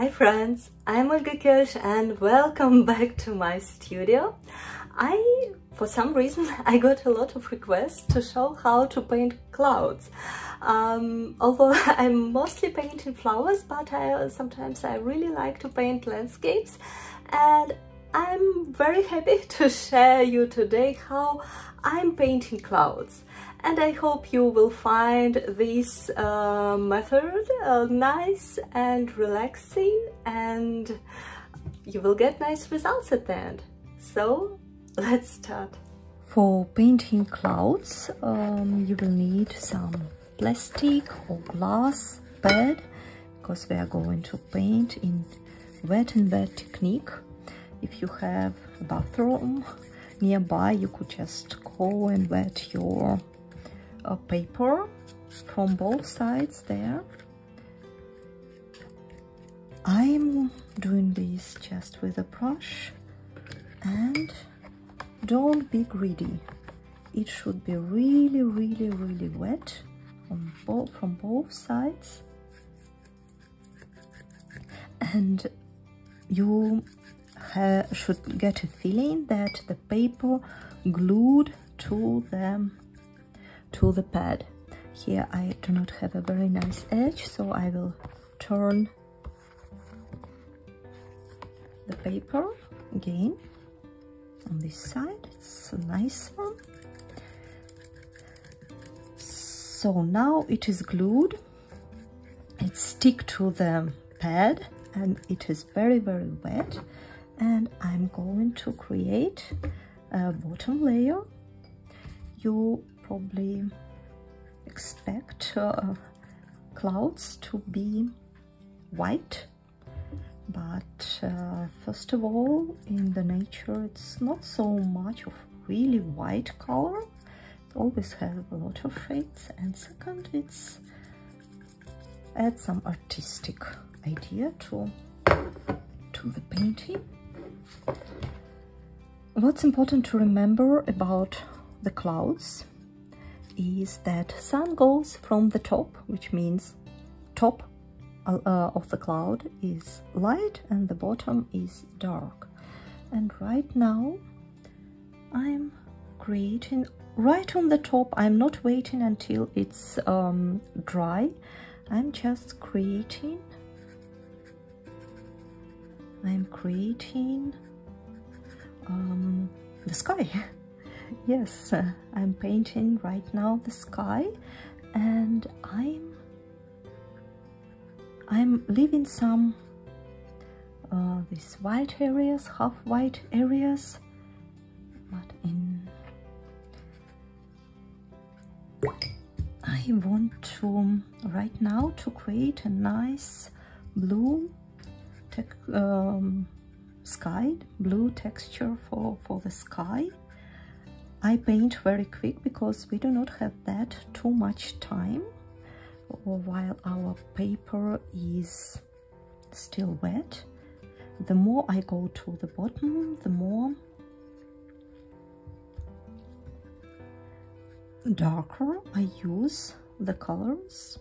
Hi friends, I'm Olga Koelsch and welcome back to my studio. I, for some reason, I got a lot of requests to show how to paint clouds. Um, although I'm mostly painting flowers, but I, sometimes I really like to paint landscapes and I'm very happy to share you today how I'm painting clouds and I hope you will find this uh, method uh, nice and relaxing and you will get nice results at the end. So let's start. For painting clouds um, you will need some plastic or glass pad because we are going to paint in wet and wet technique. If you have a bathroom nearby you could just go and wet your a paper from both sides there. I'm doing this just with a brush and don't be greedy. It should be really, really, really wet on both, from both sides. And you should get a feeling that the paper glued to the to the pad. Here I do not have a very nice edge, so I will turn the paper again on this side. It's a nicer. So now it is glued. It stick to the pad and it is very, very wet. And I'm going to create a bottom layer. You probably expect uh, clouds to be white but uh, first of all in the nature it's not so much of really white color it always have a lot of shades and second it's add some artistic idea to to the painting what's important to remember about the clouds is that sun goes from the top, which means top uh, of the cloud is light and the bottom is dark. And right now I'm creating right on the top. I'm not waiting until it's um, dry. I'm just creating I'm creating um, the sky. Yes uh, i'm painting right now the sky and i'm i'm leaving some uh, these white areas half white areas but in i want to right now to create a nice blue um, sky blue texture for for the sky I paint very quick because we do not have that too much time while our paper is still wet. The more I go to the bottom, the more darker I use the colors.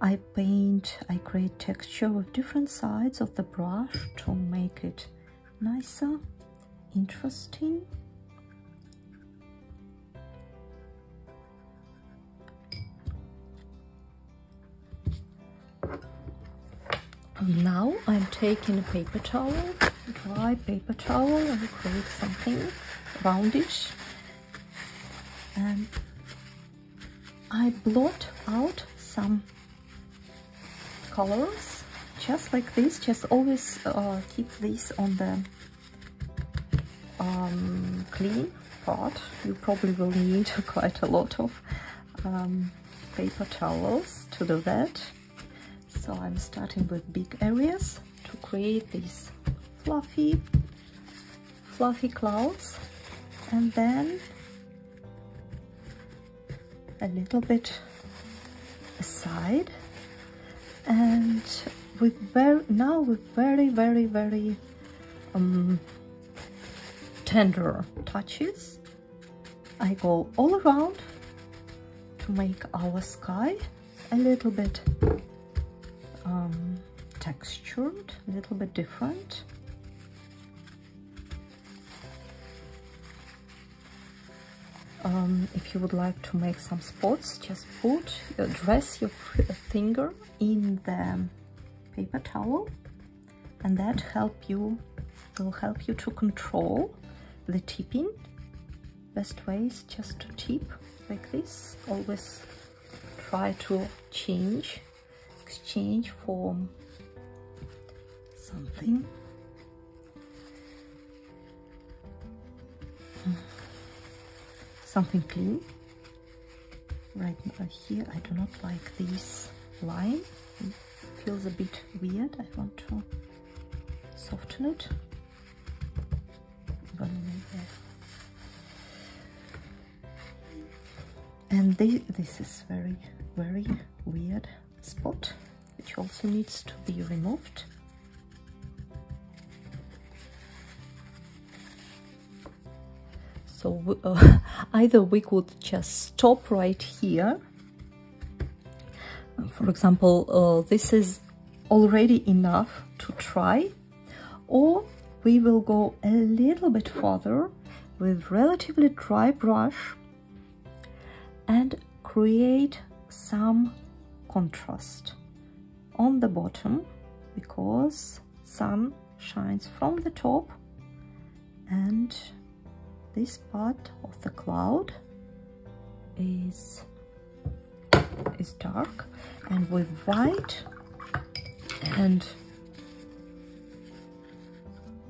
I paint, I create texture with different sides of the brush to make it nicer interesting. Now I'm taking a paper towel, dry paper towel and create something roundish and I blot out some colors just like this just always uh, keep this on the um, clean pot. You probably will need quite a lot of um, paper towels to do that. So I'm starting with big areas to create these fluffy fluffy clouds. And then a little bit aside and with very now with very very very um, tender touches. I go all around to make our sky a little bit textured, a little bit different. Um, if you would like to make some spots, just put, dress your finger in the paper towel and that help you will help you to control the tipping. Best way is just to tip like this. Always try to change, exchange for something something clean right uh, here I do not like this line it feels a bit weird. I want to soften it. And this, this is very very weird spot which also needs to be removed so uh, either we could just stop right here. For example uh, this is already enough to try. Or we will go a little bit further with relatively dry brush and create some contrast on the bottom because sun shines from the top and this part of the cloud is is dark and with white and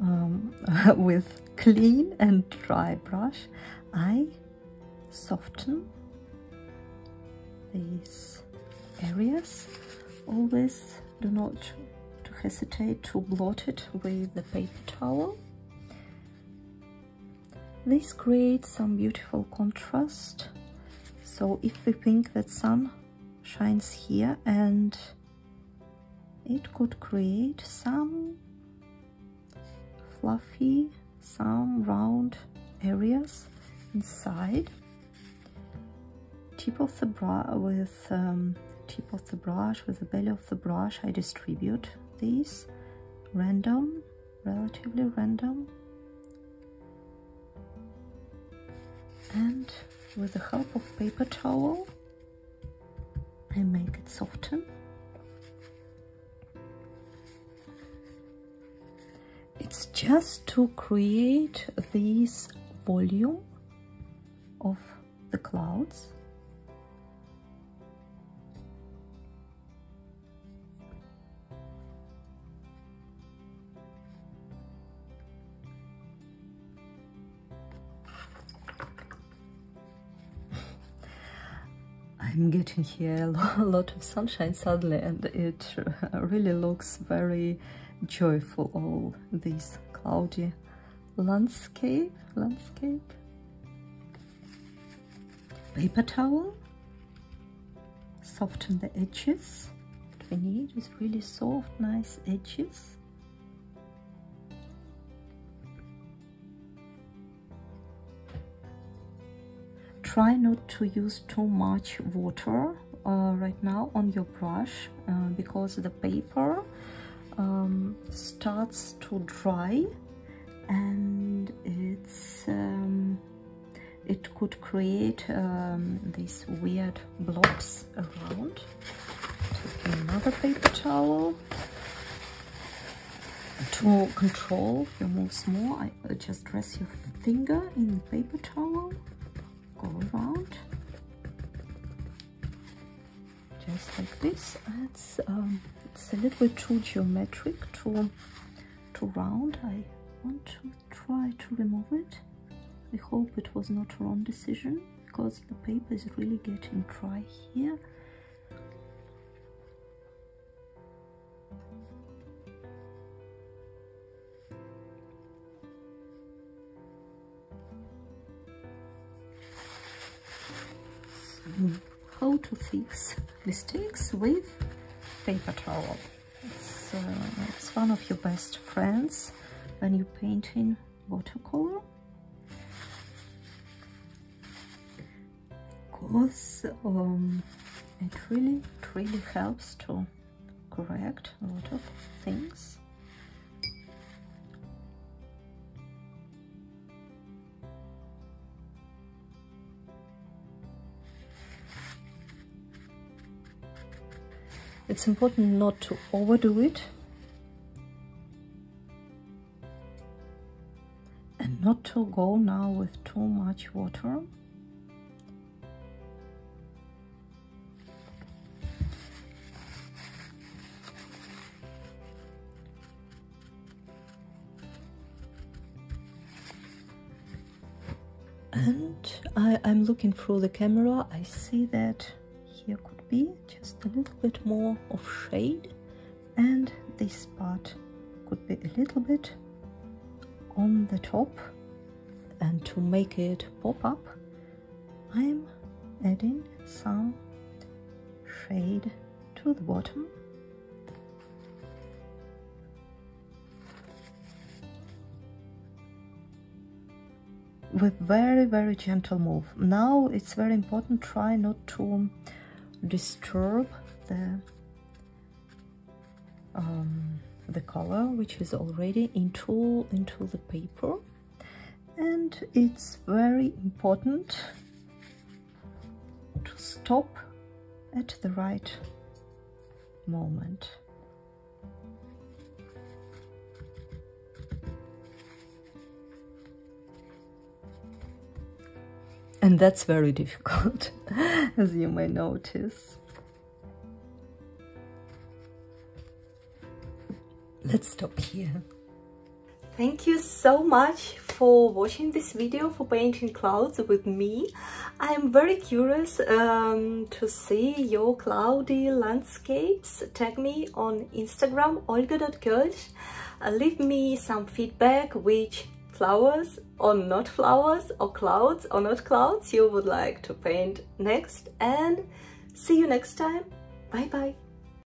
um, with clean and dry brush I soften these areas. Always do not to hesitate to blot it with the paper towel this creates some beautiful contrast. So if we think that sun shines here and it could create some fluffy some round areas inside. Tip of the brush with um, tip of the brush with the belly of the brush I distribute these. Random relatively random and with the help of paper towel I make it soften. It's just to create this volume of the clouds I'm getting here a lot of sunshine suddenly and it really looks very joyful all this cloudy landscape landscape. Paper towel. Soften the edges. What we need is really soft nice edges try not to use too much water uh, right now on your brush uh, because the paper um, starts to dry and it's um, it could create um, these weird blocks around. Take another paper towel to control. Your moves more I just rest your finger in the paper towel go around. Just like this. It's um, it's a little bit too geometric to to round. I want to try to remove it. I hope it was not wrong decision because the paper is really getting dry here how to fix mistakes with paper towel. It's, it's one of your best friends when you paint in watercolor. Because um, it really, really helps to correct a lot of things. It's important not to overdo it and not to go now with too much water. and I, I'm looking through the camera I see that here be just a little bit more of shade and this part could be a little bit on the top. And to make it pop up I'm adding some shade to the bottom. With very very gentle move. Now it's very important try not to disturb the um, the color which is already into into the paper. And it's very important to stop at the right moment and that's very difficult as you may notice let's stop here Thank you so much for watching this video for painting clouds with me. I am very curious um, to see your cloudy landscapes. Tag me on Instagram olga.koelsch. Uh, leave me some feedback which flowers or not flowers or clouds or not clouds you would like to paint next and see you next time. Bye bye.